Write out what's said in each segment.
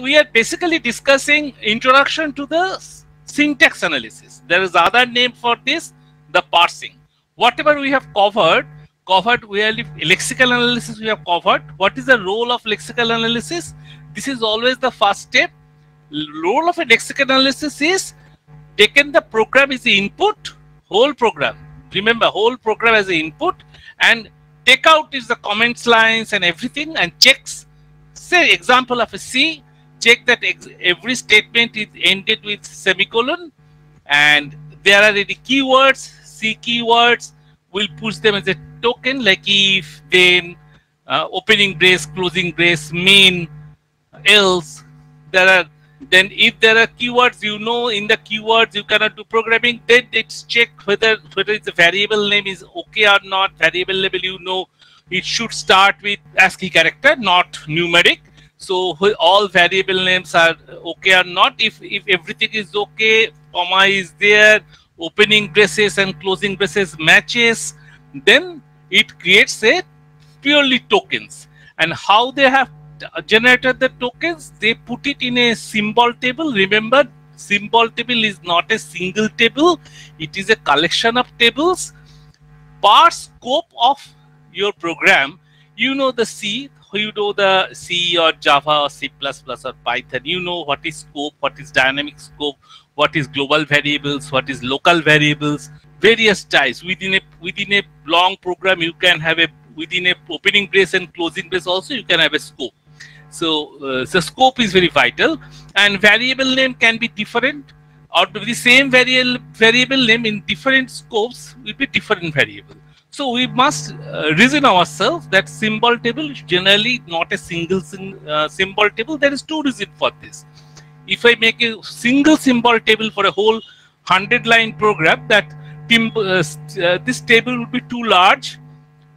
we are basically discussing introduction to the syntax analysis. There is other name for this, the parsing. Whatever we have covered, covered where lexical analysis we have covered. What is the role of lexical analysis? This is always the first step. Role of a lexical analysis is taken the program is the input, whole program. Remember, whole program as the input and take out is the comments lines and everything and checks. Say example of a C, check that every statement is ended with semicolon and there are any keywords, C keywords, will push them as a token like if, then, uh, opening brace, closing brace, main, else. There are then if there are keywords, you know in the keywords you cannot do programming, then it's check whether whether it's a variable name is okay or not. Variable level you know it should start with ASCII character, not numeric. So all variable names are okay or not. If if everything is okay, comma is there, opening braces and closing braces matches, then it creates a purely tokens. And how they have generated the tokens, they put it in a symbol table. Remember, symbol table is not a single table. It is a collection of tables. Per scope of your program, you know the C, you know the C or Java or C++ or Python, you know what is scope, what is dynamic scope, what is global variables, what is local variables, various types. Within a within a long program, you can have a within a opening brace and closing brace also you can have a scope. So uh, the scope is very vital and variable name can be different or the same variable variable name in different scopes will be different variable. So we must uh, reason ourselves that symbol table is generally not a single uh, symbol table. There is two reasons for this. If I make a single symbol table for a whole 100 line program, that uh, uh, this table would be too large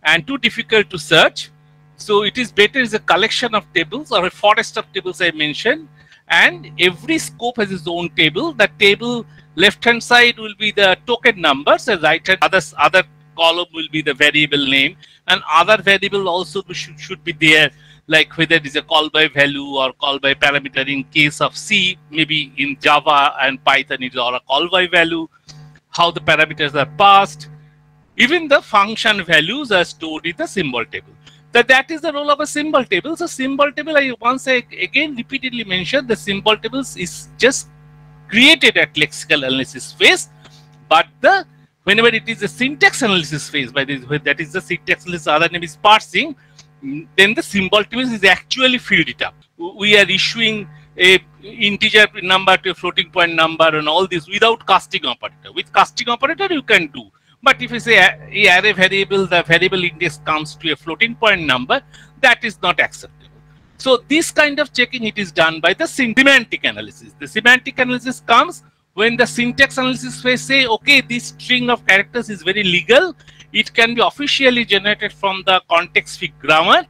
and too difficult to search. So it is better as a collection of tables or a forest of tables I mentioned. And every scope has its own table. That table left hand side will be the token numbers and right hand other, other column will be the variable name and other variable also should, should be there like whether it is a call by value or call by parameter. In case of C maybe in Java and Python it is all a call by value. How the parameters are passed even the function values are stored in the symbol table. That that is the role of a symbol table. So symbol table, I once I again repeatedly mentioned the symbol tables is just created at lexical analysis phase, but the whenever it is a syntax analysis phase, by this that is the syntax analysis, other name is parsing, mm, then the symbol tables is actually filled it up. We are issuing a integer number to a floating point number and all this without casting operator. With casting operator, you can do but if you say a array variable, the variable index comes to a floating point number, that is not acceptable. So this kind of checking, it is done by the semantic analysis. The semantic analysis comes when the syntax analysis phase say, okay, this string of characters is very legal. It can be officially generated from the context-free grammar.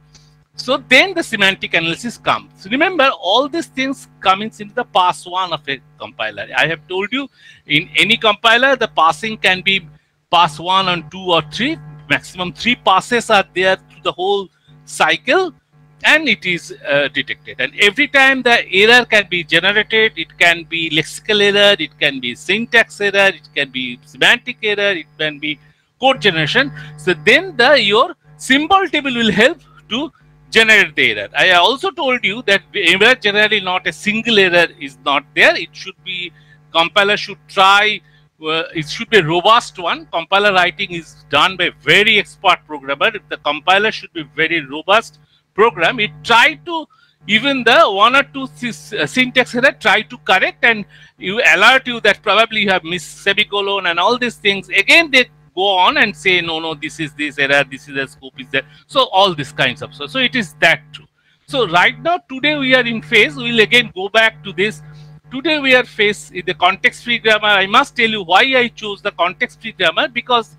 So then the semantic analysis comes. Remember, all these things comes into the pass one of a compiler. I have told you, in any compiler, the passing can be pass one and two or three maximum three passes are there through the whole cycle and it is uh, detected and every time the error can be generated it can be lexical error it can be syntax error it can be semantic error it can be code generation so then the your symbol table will help to generate the error i also told you that error generally not a single error is not there it should be compiler should try uh, it should be a robust one. Compiler writing is done by very expert programmer. The compiler should be very robust program, it try to even the one or two uh, syntax error try to correct and you alert you that probably you have missed semicolon and all these things. Again, they go on and say, no, no, this is this error, this is the scope is there. So all these kinds of so, so it is that true. So right now, today we are in phase. We'll again go back to this today we are faced with the context-free grammar. I must tell you why I chose the context-free grammar because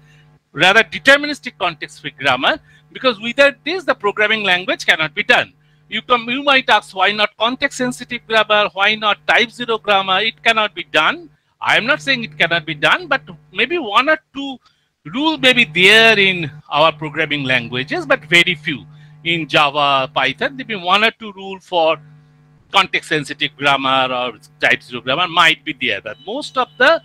rather deterministic context-free grammar because without this the programming language cannot be done. You, come, you might ask why not context-sensitive grammar, why not type zero grammar, it cannot be done. I am not saying it cannot be done, but maybe one or two rules may be there in our programming languages, but very few. In Java, Python, there may be one or two rules for context sensitive grammar or type 0 grammar might be there but most of the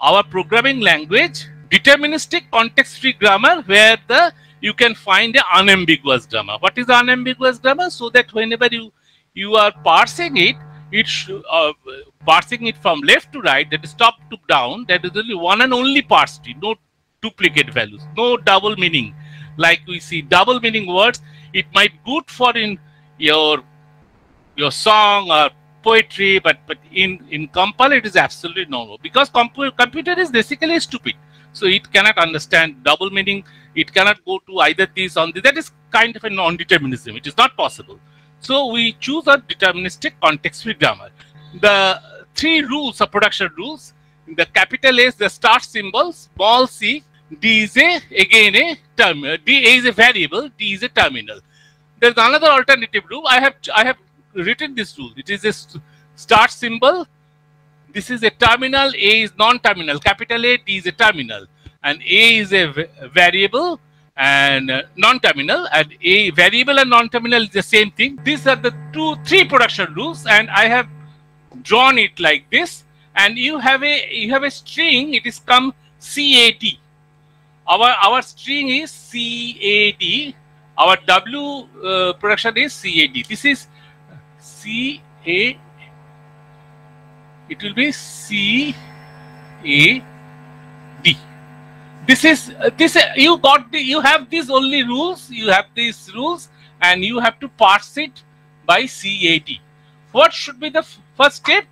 our programming language deterministic context free grammar where the you can find the unambiguous grammar what is unambiguous grammar so that whenever you you are parsing it it uh, parsing it from left to right that is top to down that is only one and only tree no duplicate values no double meaning. Like we see double meaning words it might good for in your your song or poetry but but in in compile it is absolutely normal because comp- computer is basically stupid. So it cannot understand double meaning it cannot go to either this on this that is kind of a non-determinism. It is not possible. So we choose a deterministic context-free grammar. The three rules of production rules the capital S the start symbol small c d is a again a terminal d is a variable d is a terminal. There's another alternative rule. I have i have written this rule. It is a start symbol. This is a terminal. A is non-terminal. Capital a d is a terminal and a is a variable and uh, non-terminal. And a variable and non-terminal is the same thing. These are the two three production rules and i have drawn it like this. And you have a you have a string. It is come cat our our string is cat our w uh, production is cad this is c a it will be c a this is this you got the you have these only rules you have these rules and you have to parse it by cad what should be the first step?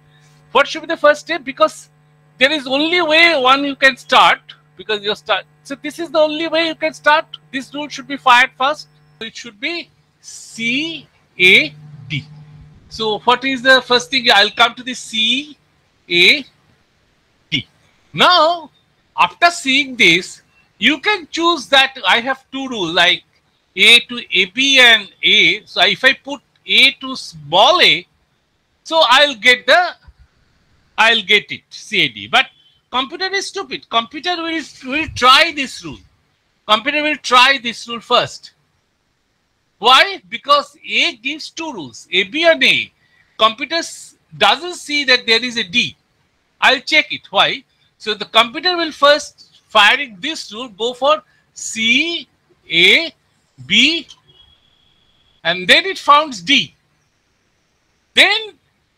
What should be the first step? Because there is only way one you can start because you start so this is the only way you can start. This rule should be fired first. It should be c a d. So what is the first thing? I'll come to the c a d. Now after seeing this you can choose that i have two rules like a to ab and a so if i put a to small a so I'll get the, I'll get it, CAD. But computer is stupid. Computer will, will try this rule. Computer will try this rule first. Why? Because A gives two rules, A, B and A. Computer doesn't see that there is a D. I'll check it. Why? So the computer will first firing this rule, go for C, A, B, and then it founds D. Then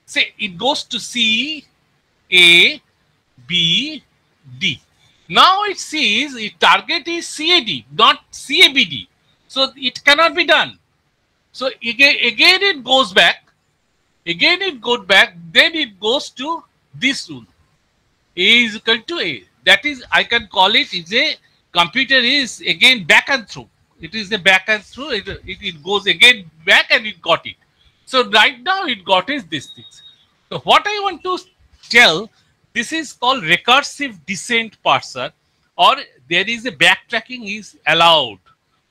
say it goes to C, A, B, D. Now it sees its target is CAD, not CABD. So it cannot be done. So again, again it goes back. Again it goes back. Then it goes to this rule. A is equal to A. That is, I can call it is a computer is again back and through. It is a back and through. It, it, it goes again back and it got it. So right now it got is this things. So what I want to tell, this is called recursive descent parser or there is a backtracking is allowed.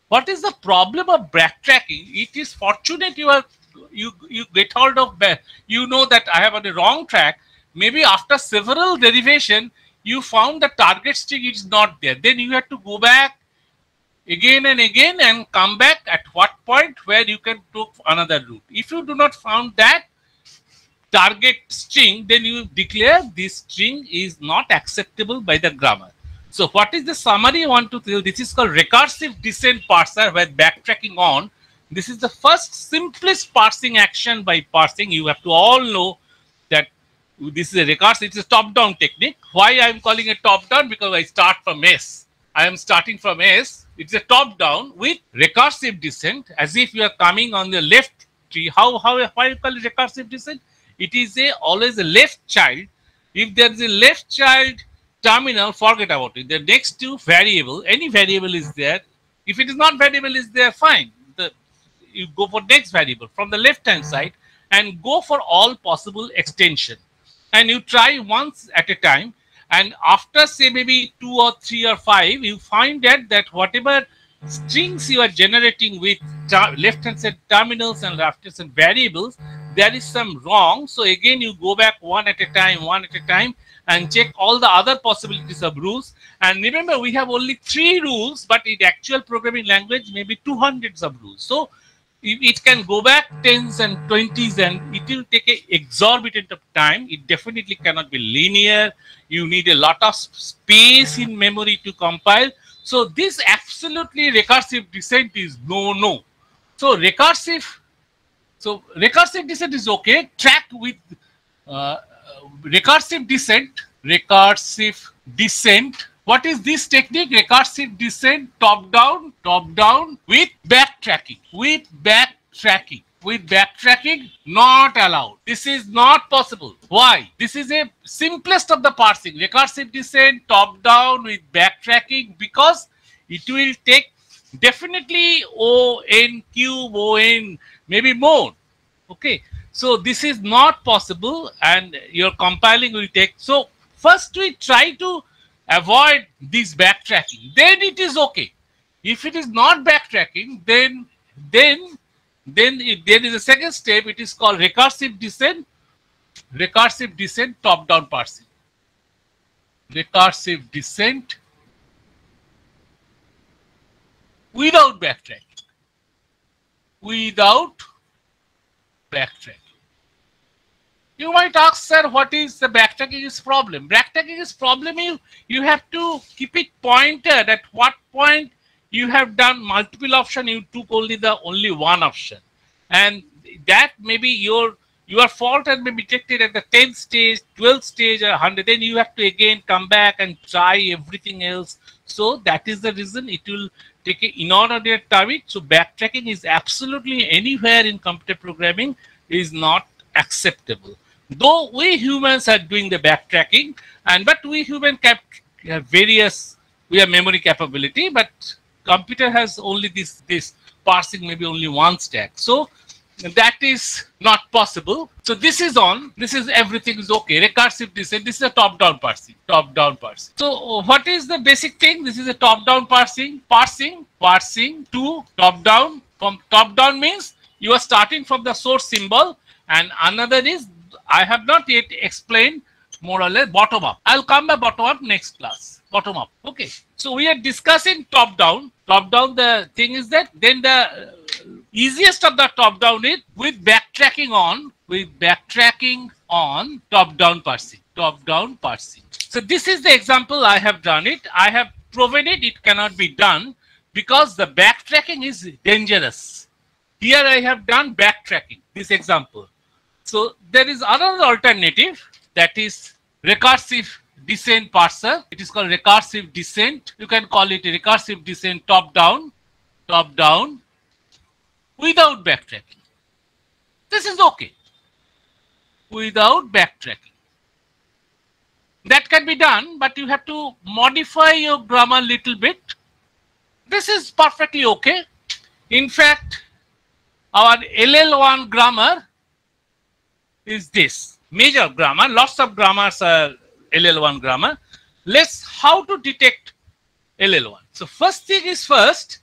What is the problem of backtracking? It is fortunate you are you you get hold of you know that I have on the wrong track. Maybe after several derivation, you found the target string is not there. Then you have to go back again and again and come back at what point where you can take another route. If you do not found that target string, then you declare this string is not acceptable by the grammar. So what is the summary I want to tell? This is called recursive descent parser where backtracking on. This is the first simplest parsing action by parsing. You have to all know this is a recursive, it's a top-down technique. Why I'm calling it top-down? Because I start from S. I am starting from S it's a top down with recursive descent as if you are coming on the left tree. How, how, why you call it recursive descent? It is a always a left child. If there is a left child terminal, forget about it. The next two variable, any variable is there. If it is not variable is there, fine. The, you go for next variable from the left hand side and go for all possible extension. And you try once at a time and after say maybe two or three or five you find that that whatever strings you are generating with left hand side terminals and left hand side variables there is some wrong. So again you go back one at a time one at a time and check all the other possibilities of rules. And remember we have only three rules but in actual programming language maybe 200 of rules. So it can go back 10s and 20s and it will take a exorbitant of time. It definitely cannot be linear. You need a lot of space in memory to compile. So this absolutely recursive descent is no no. So recursive so recursive descent is okay. Track with uh, recursive descent recursive descent what is this technique? Recursive descent, top down, top down with backtracking, with backtracking. With backtracking, not allowed. This is not possible. Why? This is a simplest of the parsing. Recursive descent, top down with backtracking because it will take definitely O, N, cube, O, N, maybe more. Okay. So this is not possible and your compiling will take. So first we try to avoid this backtracking. Then it is okay. If it is not backtracking then then then if there is a second step. It is called recursive descent. Recursive descent top down parsing. Recursive descent without backtracking. Without backtracking you might ask, sir, what is the backtracking is problem? Backtracking is problem, you, you have to keep it pointed at what point you have done multiple option, you took only the only one option. And that maybe your your fault has been detected at the 10th stage, 12th stage, or 100. Then you have to again come back and try everything else. So that is the reason it will take an inordinate time. So backtracking is absolutely anywhere in computer programming is not acceptable though we humans are doing the backtracking and but we human cap have various we have memory capability but computer has only this this parsing maybe only one stack. So that is not possible. So this is on. This is everything is okay. Recursive descent this is a top down parsing top down parsing. So what is the basic thing? This is a top down parsing parsing parsing to top down from top down means you are starting from the source symbol and another is I have not yet explained more or less bottom up. I'll come by bottom up next class. Bottom up. Okay. So we are discussing top down. Top down, the thing is that then the uh, easiest of the top down is with backtracking on, with backtracking on top down parsing. Top down parsing. So this is the example I have done it. I have proven it. It cannot be done because the backtracking is dangerous. Here I have done backtracking, this example. So there is another alternative that is recursive descent parser. It is called recursive descent. You can call it recursive descent top down, top down without backtracking. This is okay. Without backtracking. That can be done, but you have to modify your grammar a little bit. This is perfectly okay. In fact, our LL1 grammar is this major grammar. Lots of grammars are LL1 grammar. Let's how to detect LL1. So first thing is first.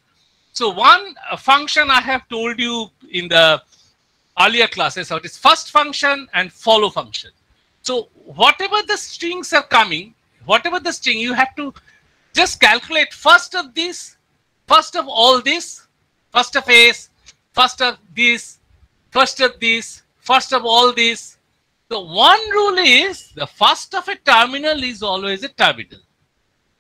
So one function I have told you in the earlier classes, so it is first function and follow function. So whatever the strings are coming, whatever the string, you have to just calculate first of this, first of all this, first of S, first of this, first of this, first of all this. The one rule is the first of a terminal is always a terminal.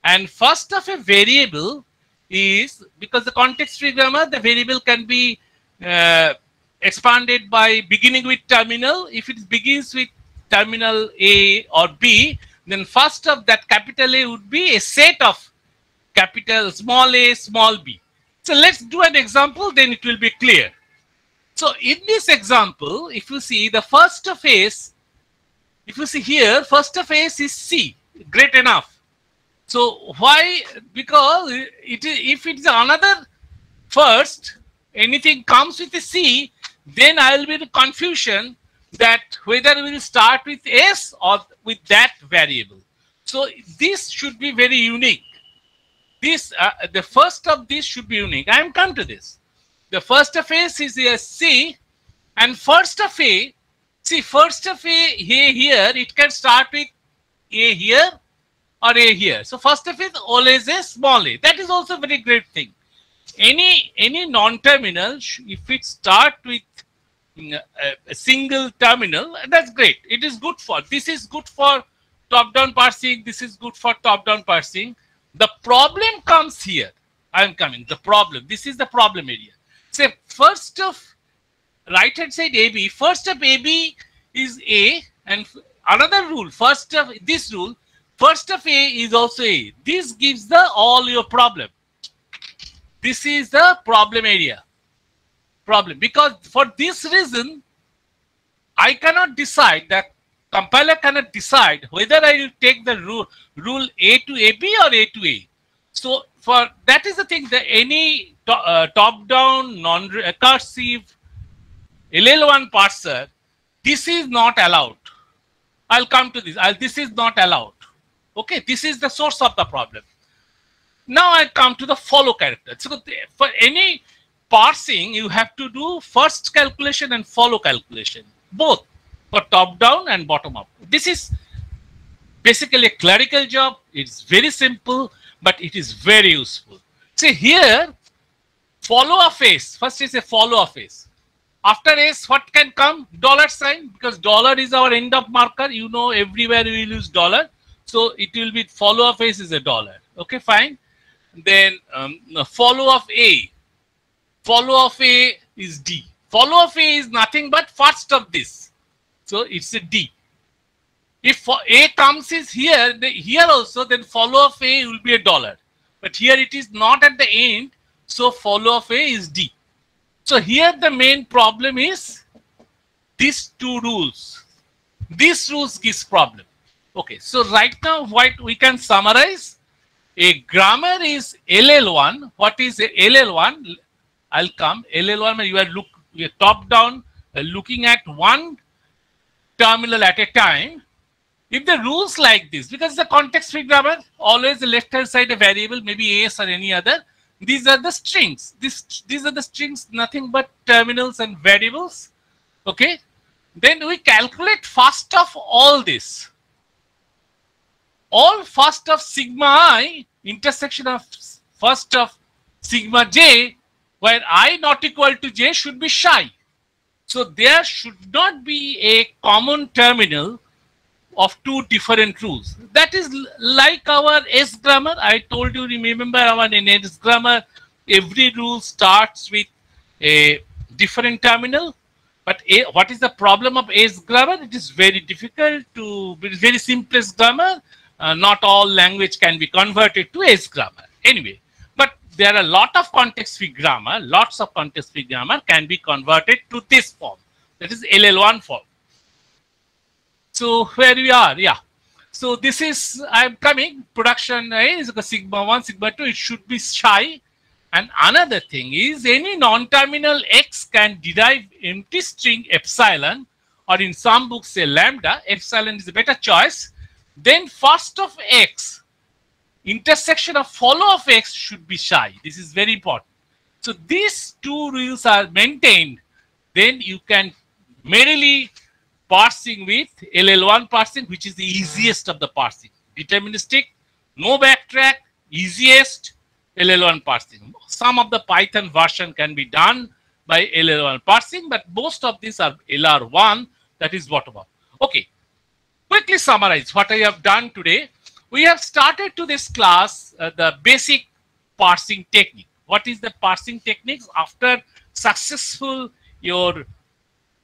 And first of a variable is, because the context free grammar, the variable can be uh, expanded by beginning with terminal. If it begins with terminal A or B, then first of that capital A would be a set of capital small a, small b. So let's do an example, then it will be clear. So in this example, if you see the first phase, if you see here, first phase is C, great enough. So why? Because it is, if it is another first, anything comes with a C, then I will be in confusion that whether we will start with S or with that variable. So this should be very unique. This, uh, the first of this should be unique. I am come to this. The first of A is a C and first of A, see first of A, A here, it can start with A here or A here. So first of A is always a small a. That is also a very great thing. any any non-terminal, if it start with mm, a, single terminal, that's great. It is good for, this is good for top-down parsing, this is good for top-down parsing. The problem comes here. I am coming, the problem, this is the problem area. Say first of right hand side AB, first of AB is A and another rule, first of this rule, first of A is also A. This gives the all your problem. This is the problem area. Problem because for this reason, I cannot decide that compiler cannot decide whether I will take the rule rule A to AB or A to A. So for that is the thing that any to, uh, top-down non-recursive LL1 parser, this is not allowed. I'll come to this. I'll, this is not allowed. Okay, this is the source of the problem. Now I come to the follow character. So for any parsing, you have to do first calculation and follow calculation, both for top down and bottom up. This is basically a clerical job. It's very simple, but it is very useful. See here, follow a face. First is a follow a face. After S, what can come? Dollar sign, because dollar is our end of marker. You know, everywhere we use dollar. So it will be follow of face is a dollar. Okay, fine. Then um, follow of A. Follow of A is D. Follow of A is nothing but first of this. So it's a D. If A comes is here, the, here also, then follow of A will be a dollar. But here it is not at the end. So follow of A is D. So here the main problem is these two rules. These rules gives problem. Okay, so right now what we can summarize, a grammar is LL1. What is LL1? I'll come. LL1 you are look you are top down uh, looking at one terminal at a time. If the rules like this, because the context free grammar, always the left hand side a variable, maybe AS or any other, these are the strings. This, these are the strings, nothing but terminals and variables. Okay. Then we calculate first of all this. All first of sigma i intersection of first of sigma j where i not equal to j should be psi. So there should not be a common terminal of two different rules. That is like our S grammar. I told you, remember our in S grammar, every rule starts with a different terminal. But a, what is the problem of S grammar? It is very difficult to, very simplest grammar. Uh, not all language can be converted to S grammar. Anyway, but there are a lot of context-free grammar, lots of context-free grammar can be converted to this form. That is LL1 form. So where we are, yeah. So this is, I'm coming, production is a sigma 1, sigma 2, it should be shy. And another thing is any non-terminal x can derive empty string epsilon or in some books say lambda, epsilon is a better choice. Then first of x, intersection of follow of x should be shy. This is very important. So these two rules are maintained, then you can merely parsing with LL1 parsing, which is the easiest of the parsing. Deterministic, no backtrack, easiest LL1 parsing. Some of the Python version can be done by LL1 parsing, but most of these are LR1, that is bottom up. Okay, quickly summarize what I have done today. We have started to this class uh, the basic parsing technique. What is the parsing techniques? After successful your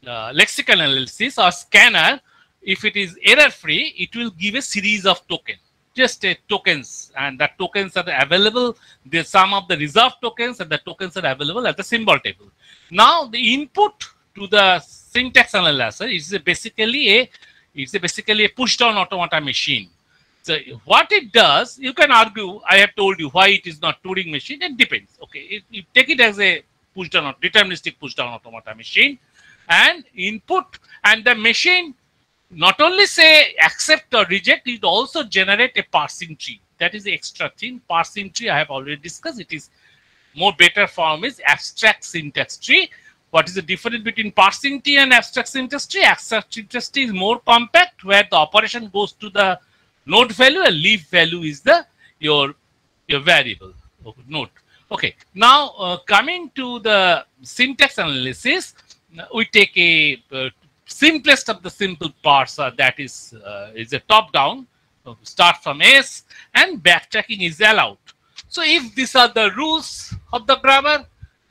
uh, lexical analysis or scanner, if it is error free, it will give a series of tokens, just uh, tokens, and the tokens are available. The some of the reserved tokens and the tokens are available at the symbol table. Now the input to the syntax analyzer is basically a it's a basically a push down automata machine. So what it does, you can argue, I have told you why it is not Turing machine, it depends. Okay, you take it as a push down, deterministic push down automata machine and input and the machine not only say accept or reject, it also generate a parsing tree. That is the extra thing. Parsing tree I have already discussed. It is more better form is abstract syntax tree. What is the difference between parsing tree and abstract syntax tree? Abstract syntax tree is more compact where the operation goes to the node value and leaf value is the your your variable node. Okay, now uh, coming to the syntax analysis, we take a uh, simplest of the simple parts uh, that is uh, is a top down start from s and backtracking is allowed so if these are the rules of the grammar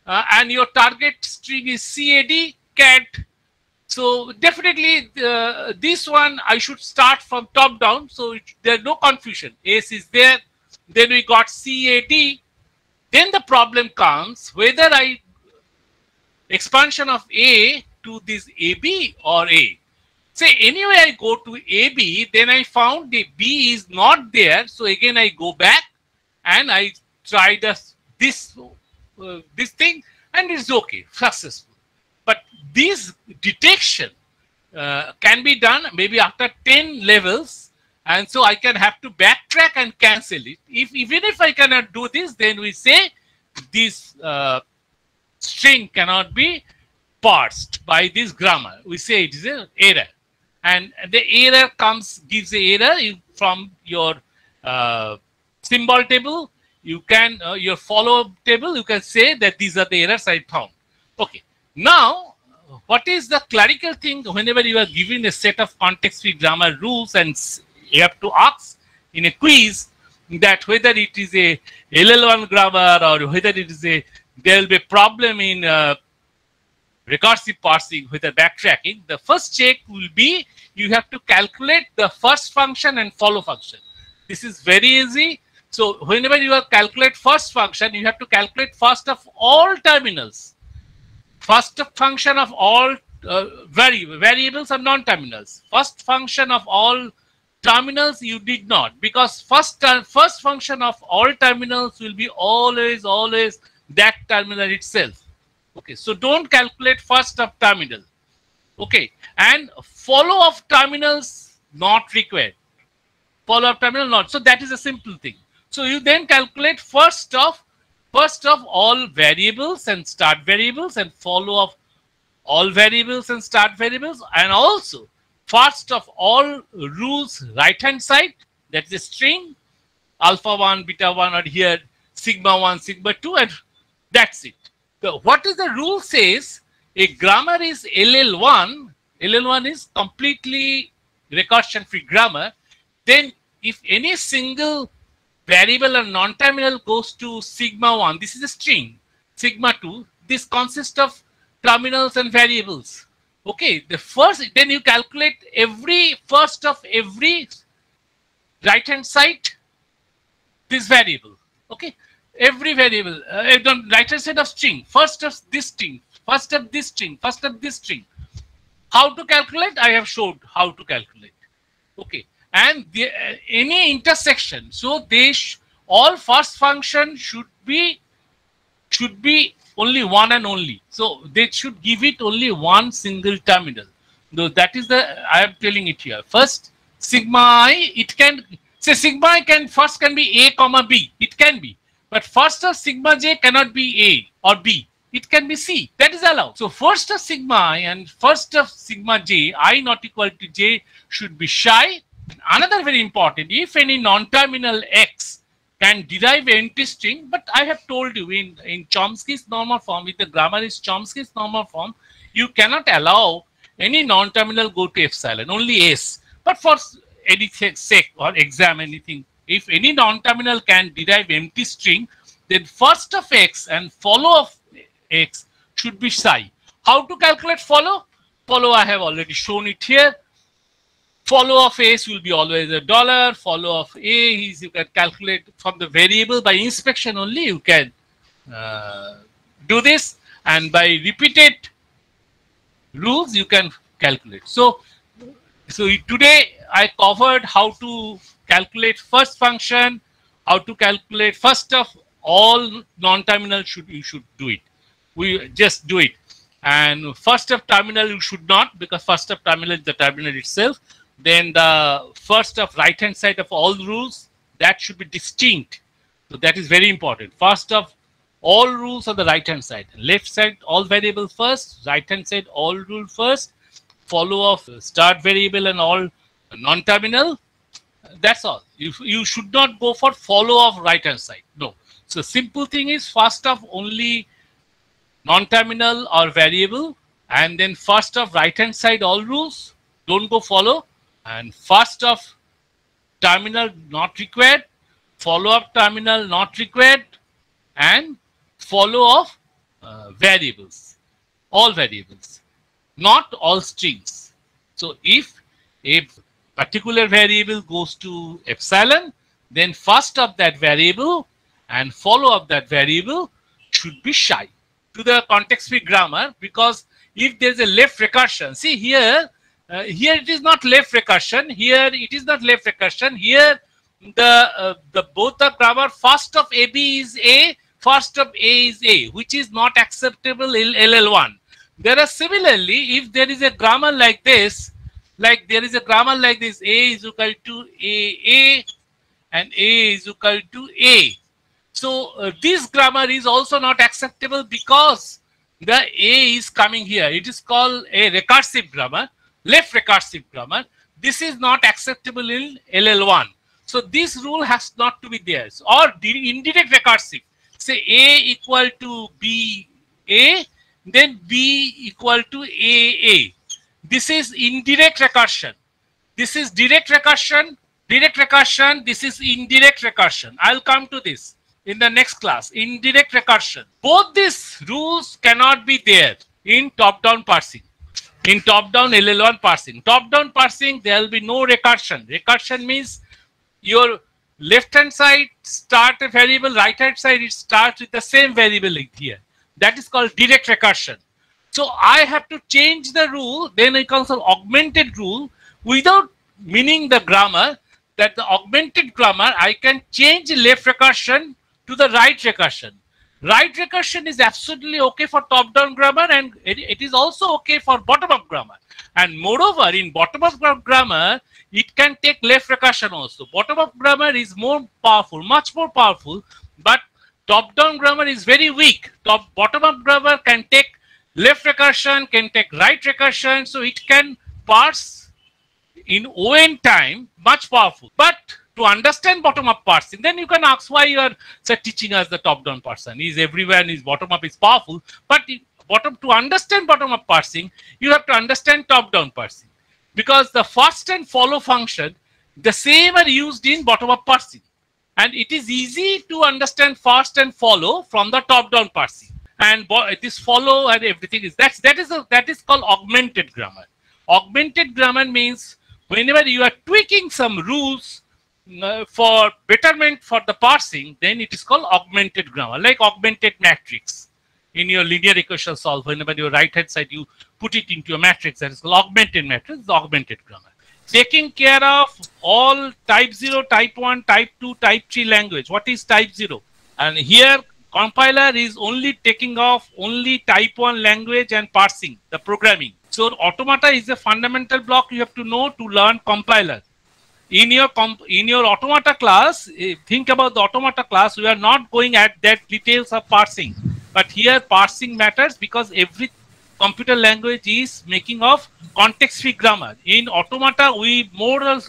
uh, and your target string is cad cat. So definitely uh, this one i should start from top down so it, there's no confusion. S is there then we got cad then the problem comes whether i expansion of a to this AB or A. Say anyway I go to AB, then I found the B is not there. So again I go back and I try this this uh, this thing and it's okay, successful. But this detection uh, can be done maybe after 10 levels and so I can have to backtrack and cancel it. If even if I cannot do this, then we say this uh, string cannot be parsed by this grammar. We say it is an error. And the error comes, gives the error from your uh, symbol table. You can, uh, your follow table, you can say that these are the errors I found. Okay. Now, what is the clerical thing whenever you are given a set of context-free grammar rules and you have to ask in a quiz that whether it is a LL1 grammar or whether it is a, there will be a problem in uh, recursive parsing with a backtracking, the first check will be you have to calculate the first function and follow function. This is very easy. So whenever you calculate first function, you have to calculate first of all terminals. First function of all uh, vari variables are non-terminals. First function of all terminals you did not because first first function of all terminals will be always always that terminal itself Okay, so don't calculate first of terminal. Okay, and follow of terminals not required. Follow of terminal not. So that is a simple thing. So you then calculate first of first of all variables and start variables and follow of all variables and start variables and also first of all rules right hand side that is a string alpha 1 beta 1 or here sigma 1 sigma 2 and that's it the, what is the rule says a grammar is LL1, LL1 is completely recursion free grammar, then if any single variable or non-terminal goes to sigma 1, this is a string, sigma 2, this consists of terminals and variables. Okay, the first, then you calculate every first of every right hand side this variable. Okay, every variable, uh, right hand side of string, first of this string, first of this string, first of this string. How to calculate? I have showed how to calculate. Okay, and the, uh, any intersection. So they all first function should be should be only one and only. So they should give it only one single terminal. Though that is the I am telling it here. First sigma i it can say sigma i can first can be a comma b. It can be but first of sigma j cannot be A or B. It can be C. That is allowed. So first of sigma i and first of sigma j, i not equal to j should be shy. Another very important, if any non-terminal x can derive empty string, but I have told you in, in Chomsky's normal form, if the grammar is Chomsky's normal form, you cannot allow any non-terminal go to epsilon, only s. But for any sake or exam, anything, if any non-terminal can derive empty string, then first of x and follow of x should be psi. How to calculate follow? Follow I have already shown it here. Follow of s will be always a dollar. Follow of a is you can calculate from the variable by inspection only you can uh, do this and by repeated rules you can calculate. So, so today I covered how to calculate first function, how to calculate first of all non-terminal should you should do it. We just do it. And first of terminal you should not because first of terminal is the terminal itself. Then the first of right hand side of all rules that should be distinct. So that is very important. First of all rules on the right hand side. Left side all variable first, right hand side all rule first, follow of start variable and all non-terminal that's all. You, you should not go for follow of right hand side. No. So simple thing is first of only non-terminal or variable and then first of right hand side all rules don't go follow and first of terminal not required follow up terminal not required and follow of uh, variables all variables not all strings so if a particular variable goes to epsilon then first of that variable and follow of that variable should be shy to the context free grammar because if there's a left recursion see here uh, here it is not left recursion here it is not left recursion here the uh, the both the grammar first of ab is a first of a is a which is not acceptable in ll1 there are similarly if there is a grammar like this like there is a grammar like this a is equal to a a and a is equal to a so uh, this grammar is also not acceptable because the A is coming here. It is called a recursive grammar, left recursive grammar. This is not acceptable in LL1. So this rule has not to be there. Or indirect recursive. Say A equal to B A, then B equal to A A. This is indirect recursion. This is direct recursion, direct recursion. This is indirect recursion. I'll come to this in the next class, indirect recursion. Both these rules cannot be there in top-down parsing. In top-down LL1 parsing. Top-down parsing, there will be no recursion. Recursion means your left-hand side start a variable, right-hand side it starts with the same variable here. That is called direct recursion. So I have to change the rule, then it comes an augmented rule without meaning the grammar that the augmented grammar, I can change left recursion to the right recursion. Right recursion is absolutely okay for top-down grammar and it, it is also okay for bottom-up grammar. And moreover, in bottom-up grammar, it can take left recursion also. Bottom-up grammar is more powerful, much more powerful, but top-down grammar is very weak. Top bottom-up grammar can take left recursion, can take right recursion, so it can parse in ON time much powerful. But to understand bottom-up parsing, then you can ask why you are say, teaching us the top-down person. Is everywhere and is bottom-up is powerful, but bottom to understand bottom-up parsing, you have to understand top-down parsing. Because the first and follow function, the same are used in bottom-up parsing. And it is easy to understand first and follow from the top-down parsing. And this follow and everything is that's that is a, that is called augmented grammar. Augmented grammar means whenever you are tweaking some rules uh, for betterment for the parsing, then it is called augmented grammar, like augmented matrix. In your linear equation solve, whenever your right hand side, you put it into a matrix that is called augmented matrix, augmented grammar. Taking care of all type 0, type 1, type 2, type 3 language. What is type 0? And here compiler is only taking off only type 1 language and parsing the programming. So automata is a fundamental block you have to know to learn compiler. In your comp in your automata class eh, think about the automata class we are not going at that details of parsing. But here parsing matters because every computer language is making of context free grammar. In automata we more or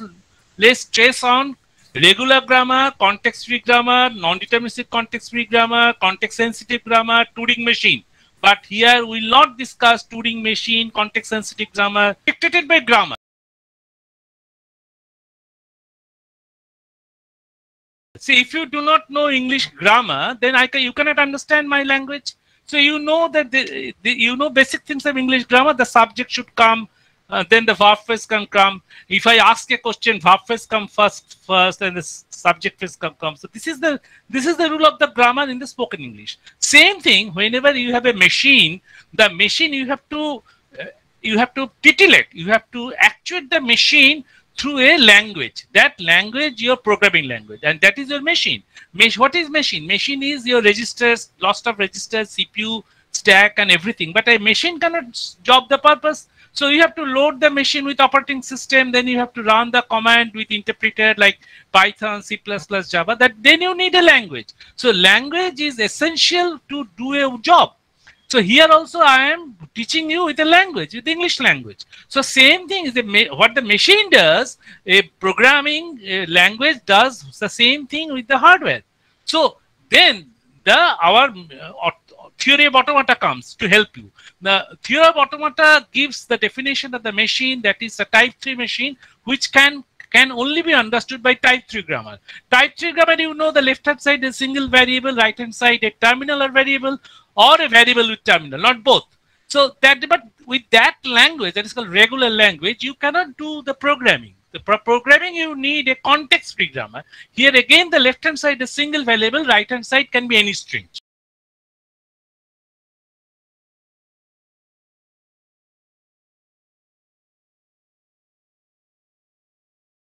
less stress on regular grammar context free grammar non-deterministic context free grammar context sensitive grammar turing machine but here we will not discuss turing machine context sensitive grammar dictated by grammar See, if you do not know English grammar, then I can, you cannot understand my language. So you know that the, the, you know basic things of English grammar. The subject should come, uh, then the verb phrase can come. If I ask a question, verb come first, first, and the subject phrase come, come. So this is the this is the rule of the grammar in the spoken English. Same thing. Whenever you have a machine, the machine you have to uh, you have to titillate. You have to actuate the machine through a language. That language, your programming language, and that is your machine. What is machine? Machine is your registers, lots of registers, CPU, stack, and everything. But a machine cannot job the purpose. So you have to load the machine with operating system. Then you have to run the command with interpreter like Python, C++, Java. That then you need a language. So language is essential to do a job. So here also I am teaching you with a language, with English language. So same thing is the what the machine does, a programming a language does the same thing with the hardware. So then the our uh, theory of automata comes to help you. The theory of automata gives the definition of the machine that is a type 3 machine which can can only be understood by type 3 grammar. Type 3 grammar, you know the left hand side is single variable, right hand side a terminal or variable or a variable with terminal, not both. So that, but with that language that is called regular language, you cannot do the programming. The pro programming, you need a context free grammar. Here again, the left hand side is single variable, right hand side can be any string.